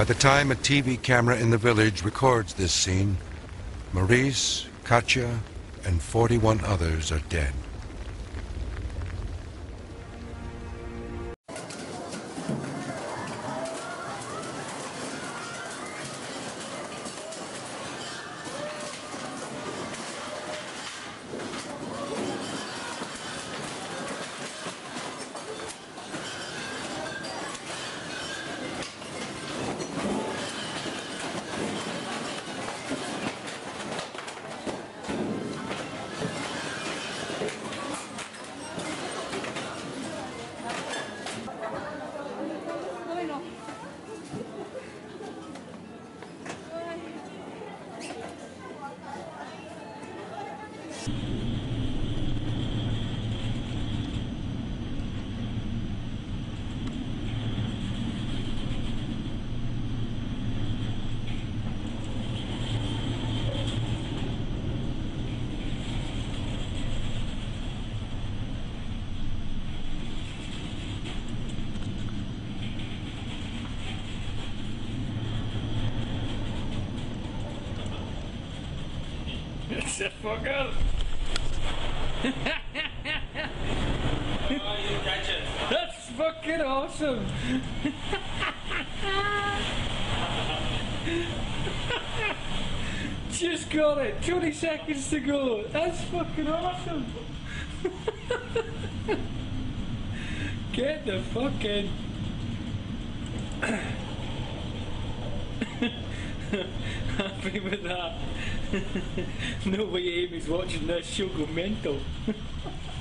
By the time a TV camera in the village records this scene, Maurice, Katia, and 41 others are dead. It's a That's fucking awesome. Just got it. 20 seconds to go. That's fucking awesome. Get the fuck in. Happy with that. no way Amy's watching this, she'll go mental.